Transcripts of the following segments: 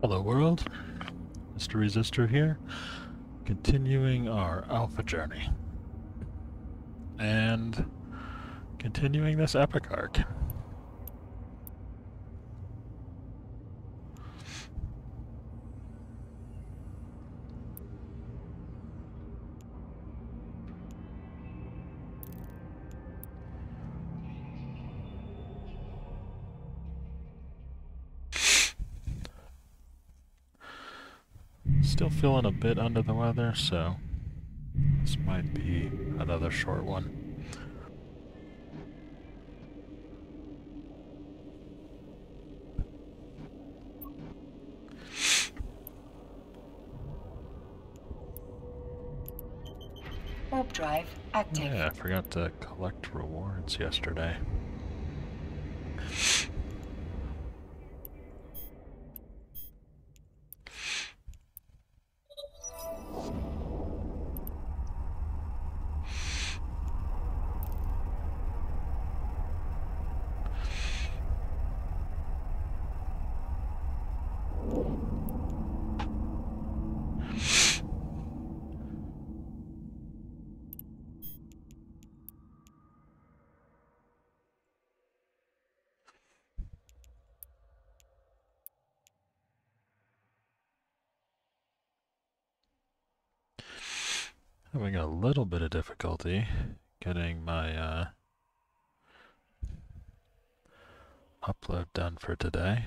Hello world, Mr. Resistor here, continuing our alpha journey. And continuing this epic arc. Still feeling a bit under the weather, so this might be another short one. Warp drive active. Yeah, I forgot to collect rewards yesterday. Little bit of difficulty getting my uh, upload done for today.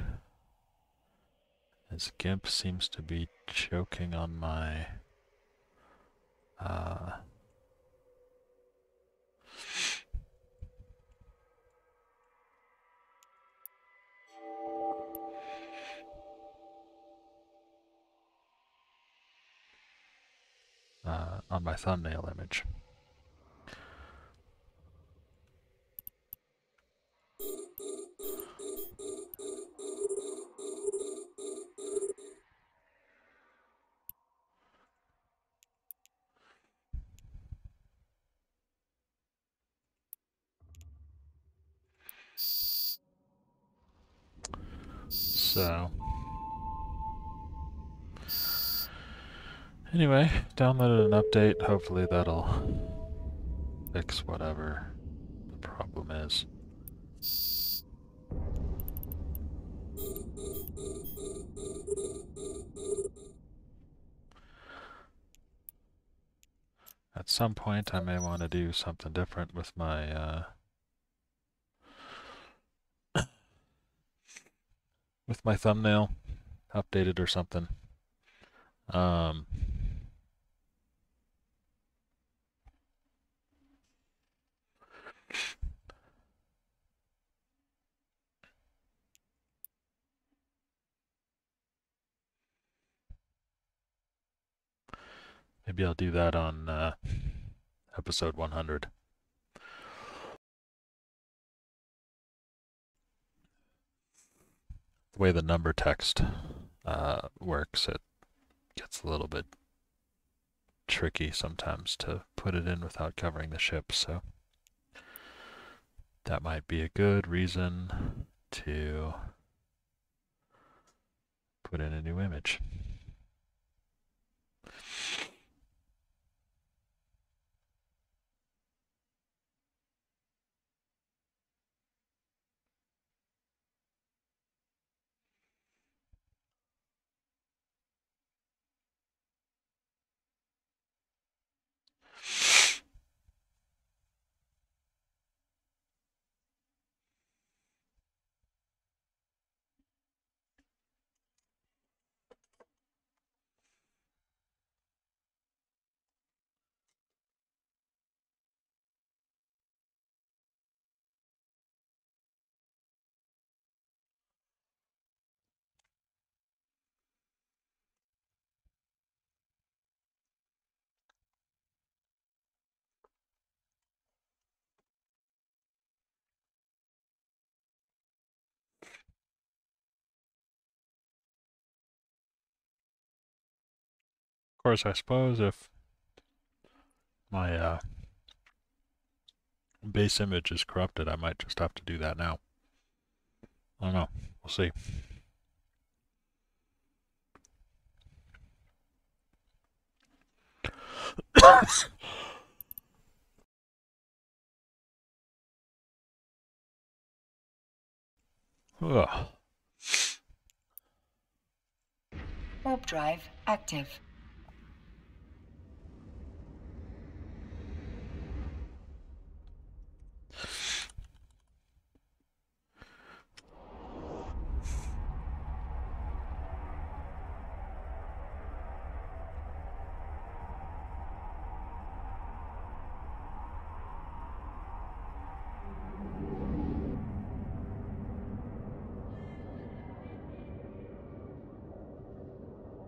As GIMP seems to be choking on my uh, uh, on my thumbnail image. So, anyway, downloaded an update. Hopefully that'll fix whatever the problem is. At some point I may want to do something different with my uh, with my thumbnail updated or something. Um, maybe I'll do that on uh, episode 100. the way the number text uh, works, it gets a little bit tricky sometimes to put it in without covering the ship, so that might be a good reason to put in a new image. Of course, I suppose if my uh, base image is corrupted, I might just have to do that now. I don't know. We'll see. Warp drive active.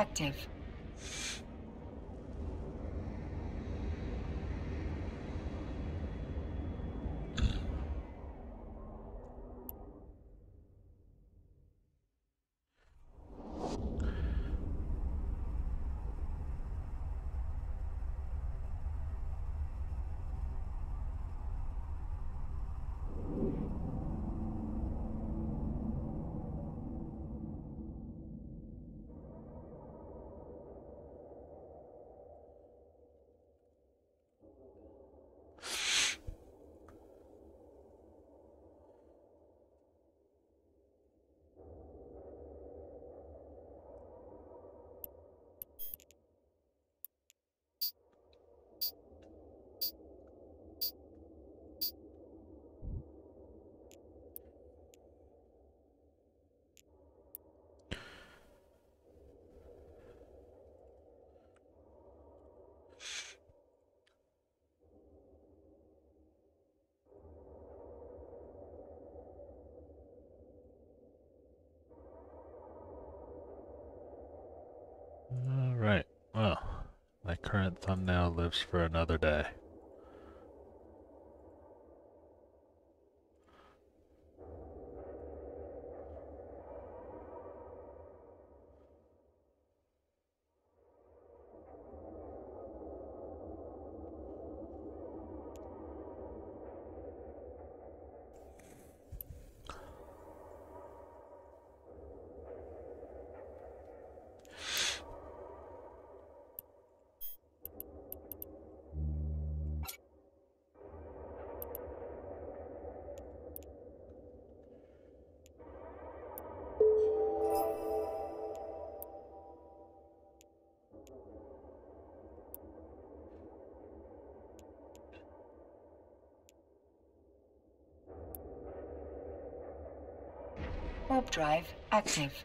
Active. Alright, well, my current thumbnail lives for another day. Warp drive active.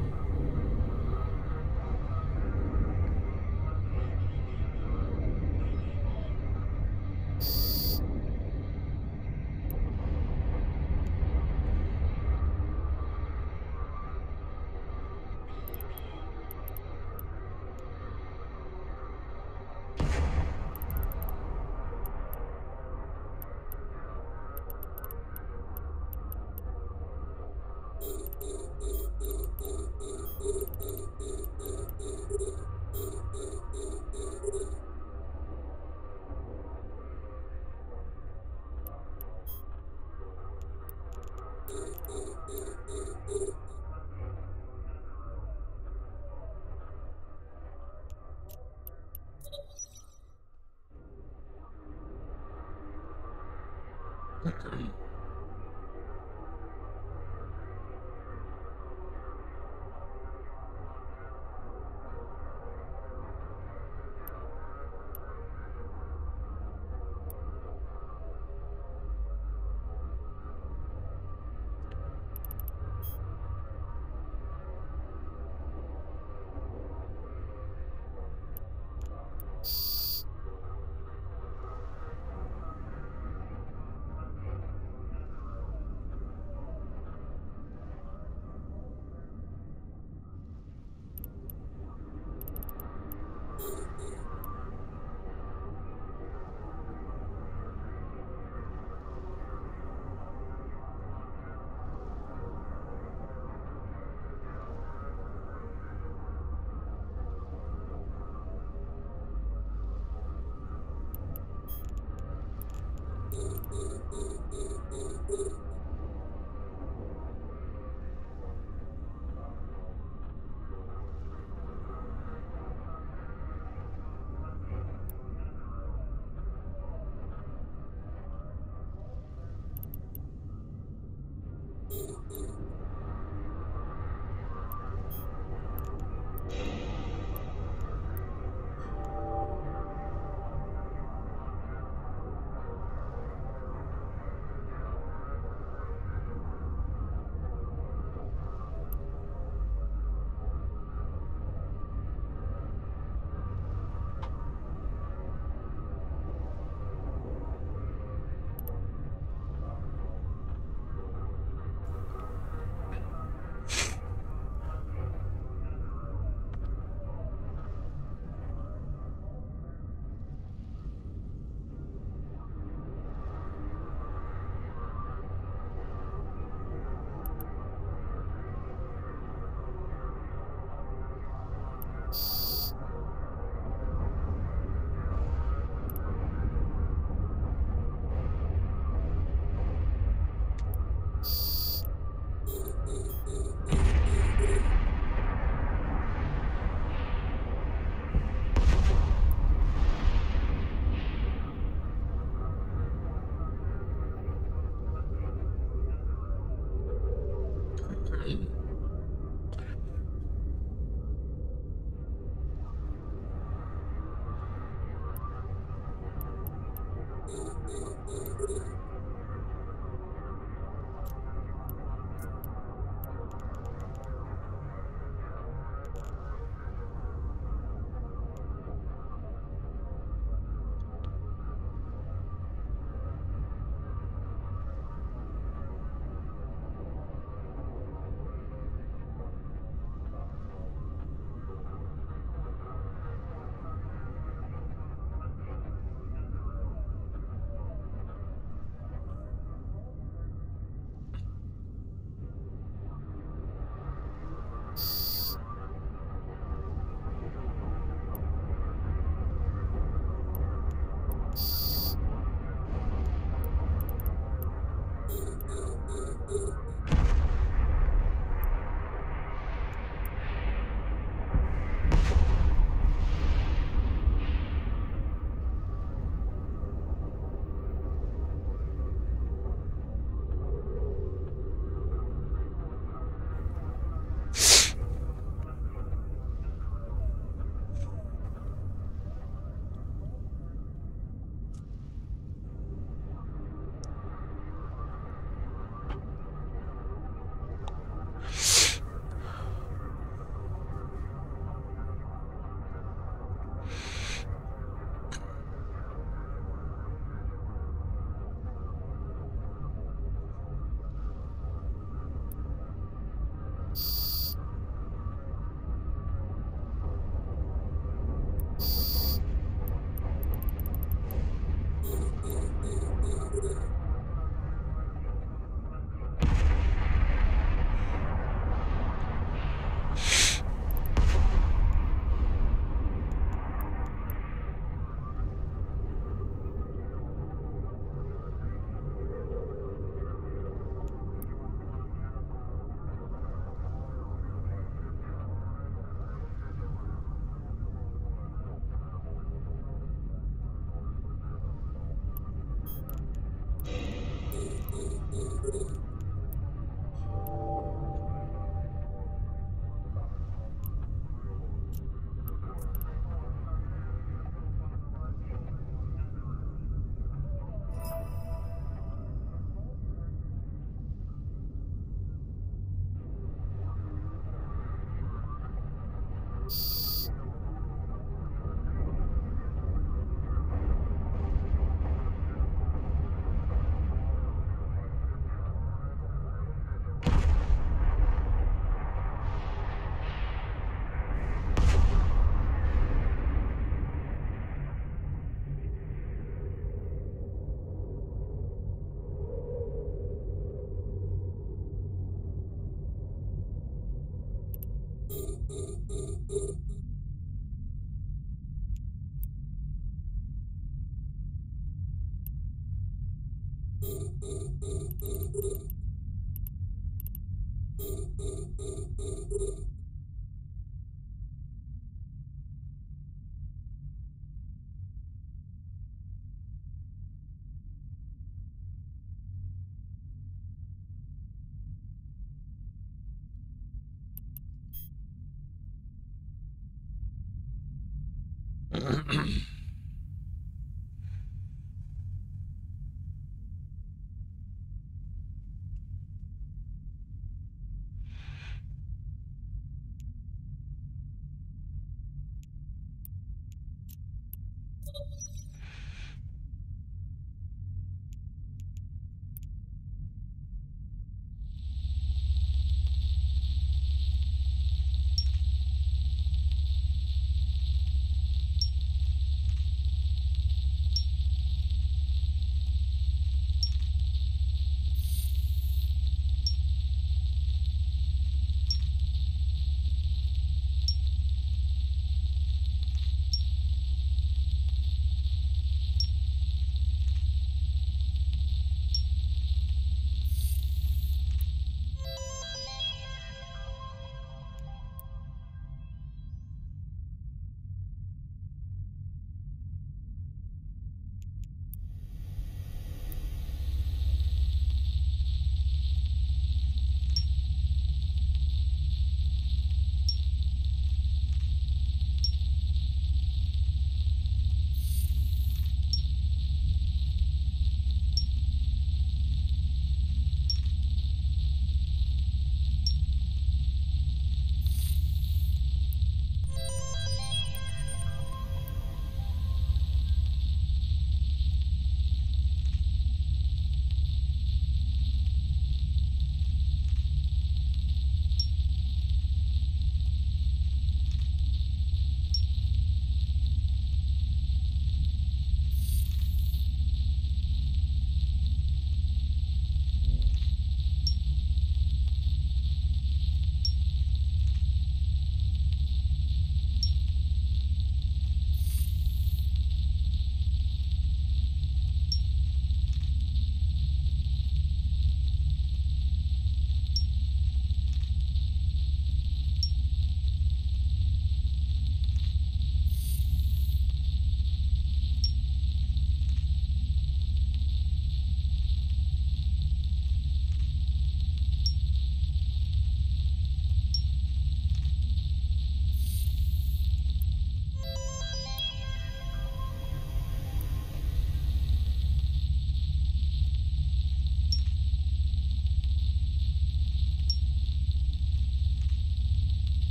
Uh, uh. Mm-hmm.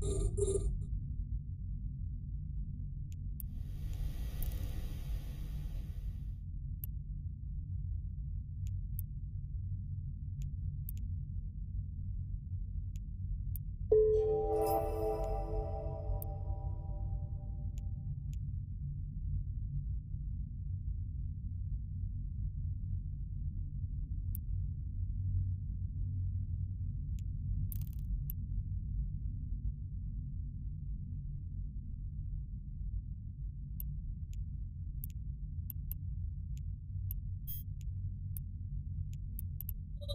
Thank you.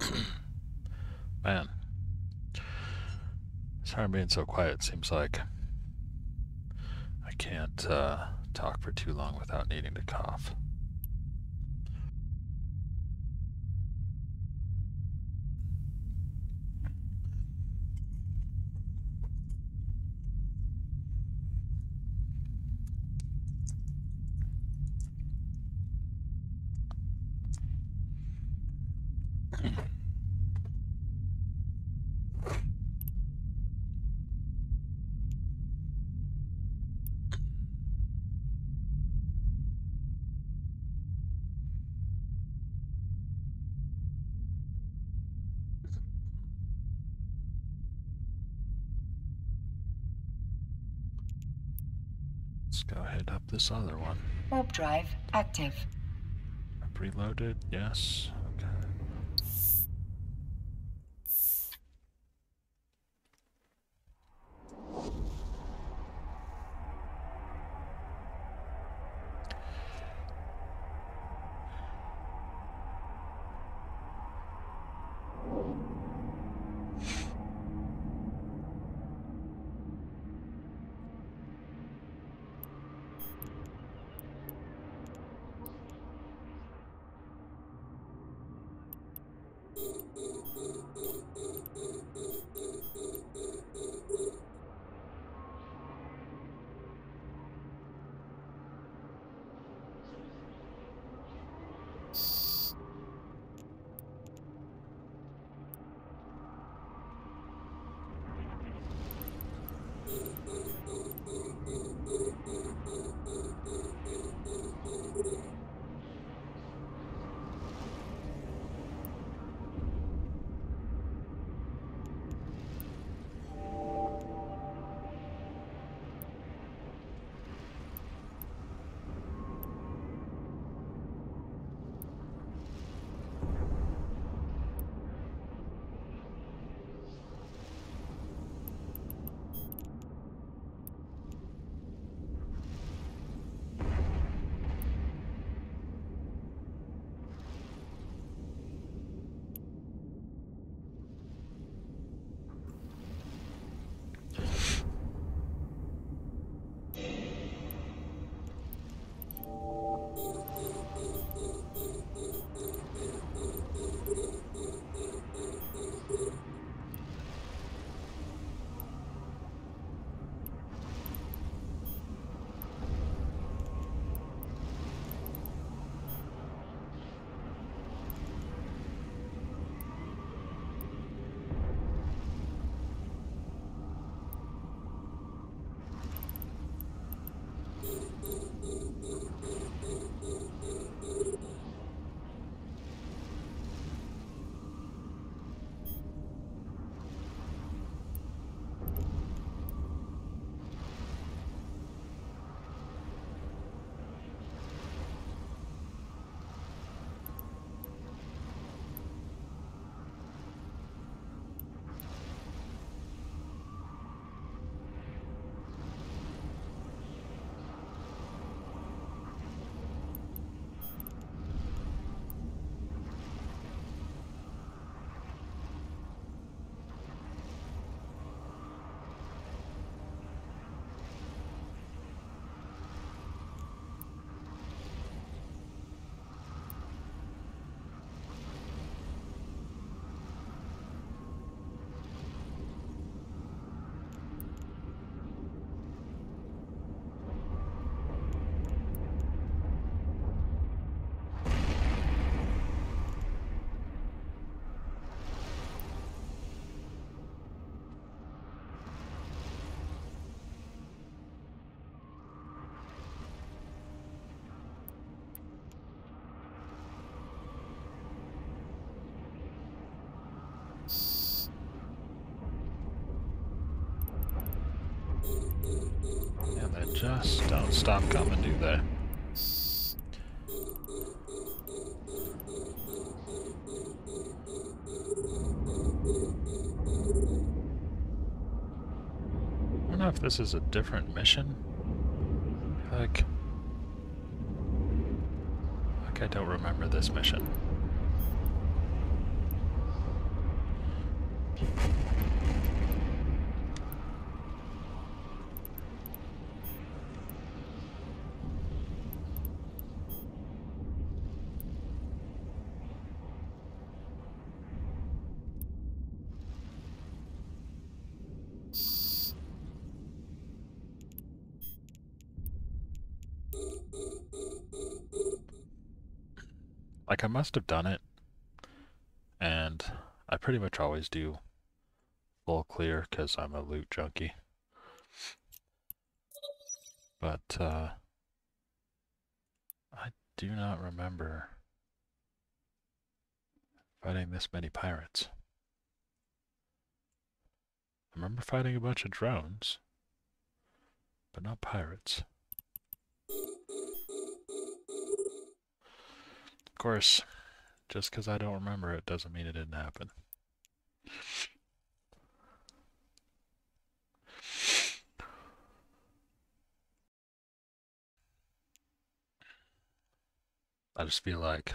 Man. Sorry being so quiet. Seems like I can't uh, talk for too long without needing to cough. This other one. Warp drive active. Preloaded, yes. Just don't stop coming, do they? I don't know if this is a different mission. Like, like I don't remember this mission. I must have done it. And I pretty much always do full clear because I'm a loot junkie. But, uh, I do not remember fighting this many pirates. I remember fighting a bunch of drones, but not pirates. Of course, just because I don't remember it doesn't mean it didn't happen. I just feel like,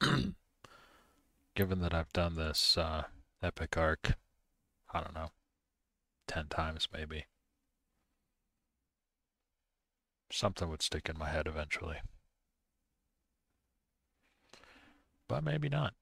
given that I've done this uh, epic arc, I don't know, 10 times maybe, something would stick in my head eventually. But maybe not.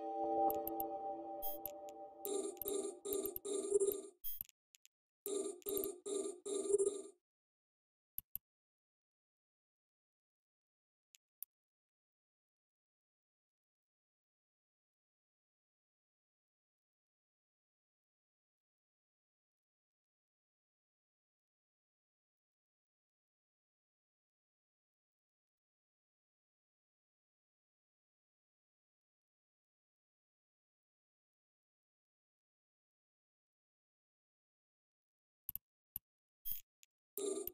Thank you.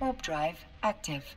Warp drive active.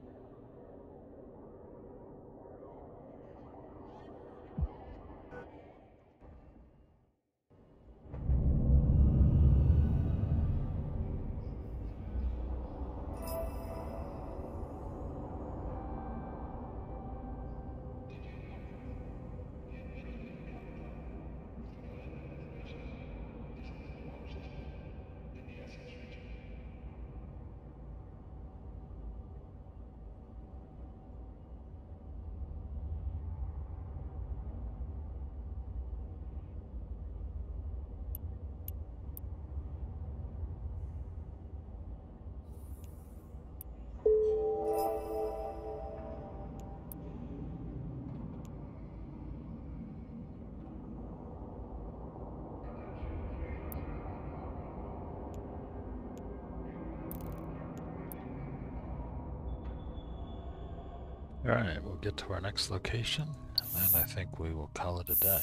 Get to our next location, and then I think we will call it a day.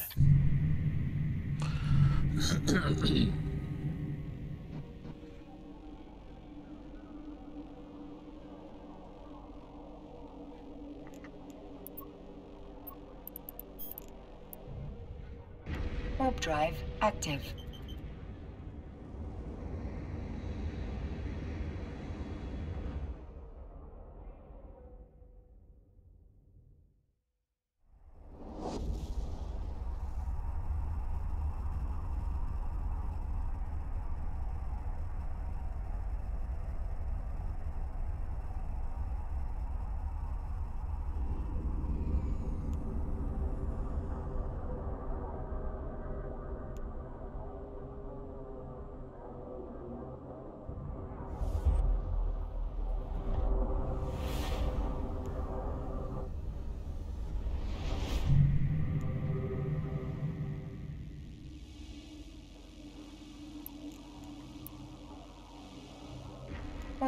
Warp drive active.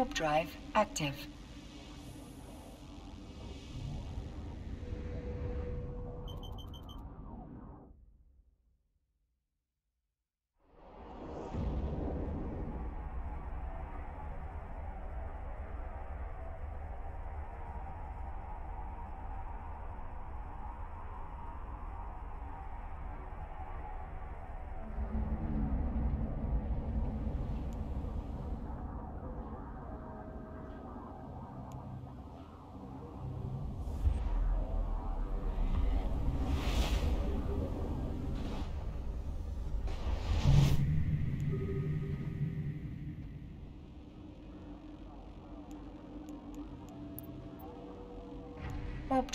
Warp drive active.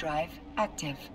Drive active.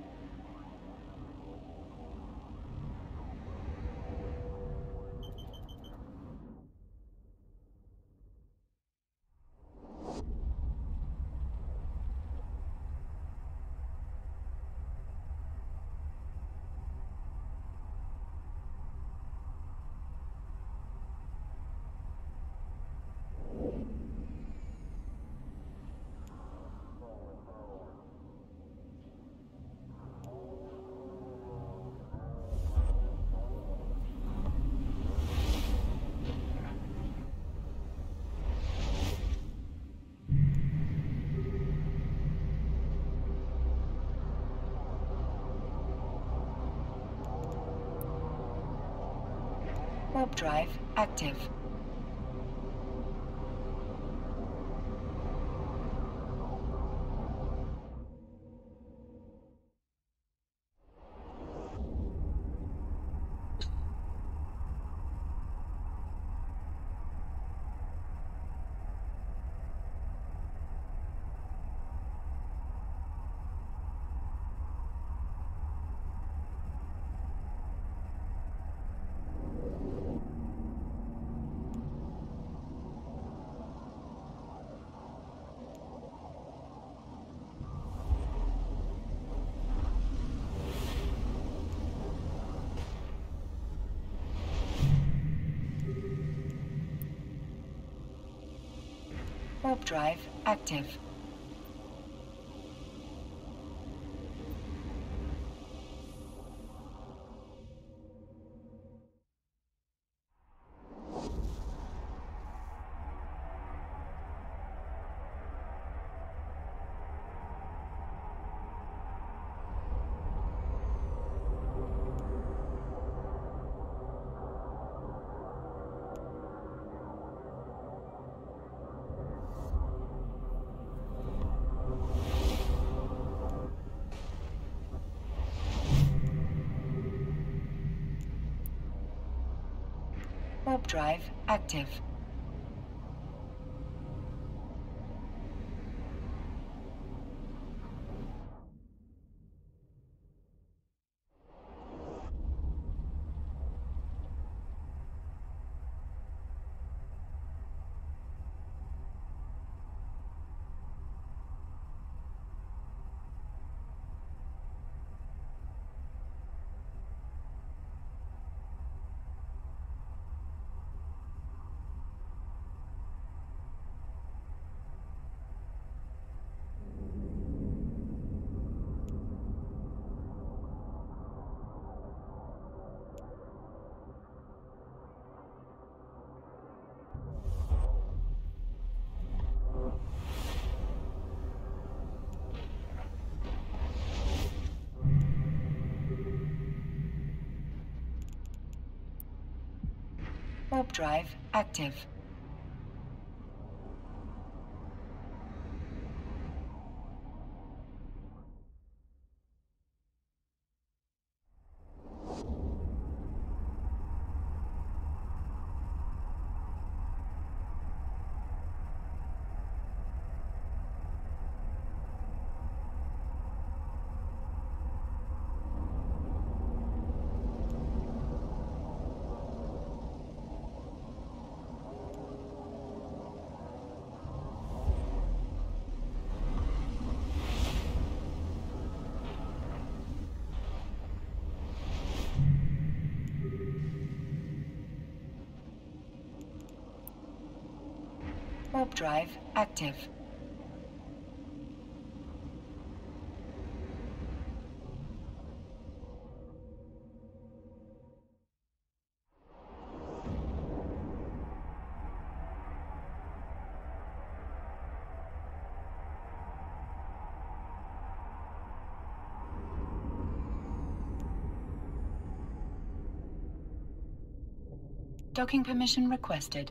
Warp drive active. Drive active. Drive active. Drive active. Warp drive active. Docking permission requested.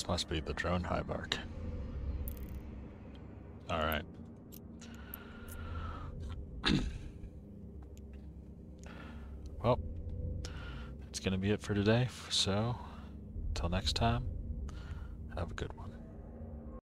This must be the drone Highbark. Alright. well, that's going to be it for today. So, until next time,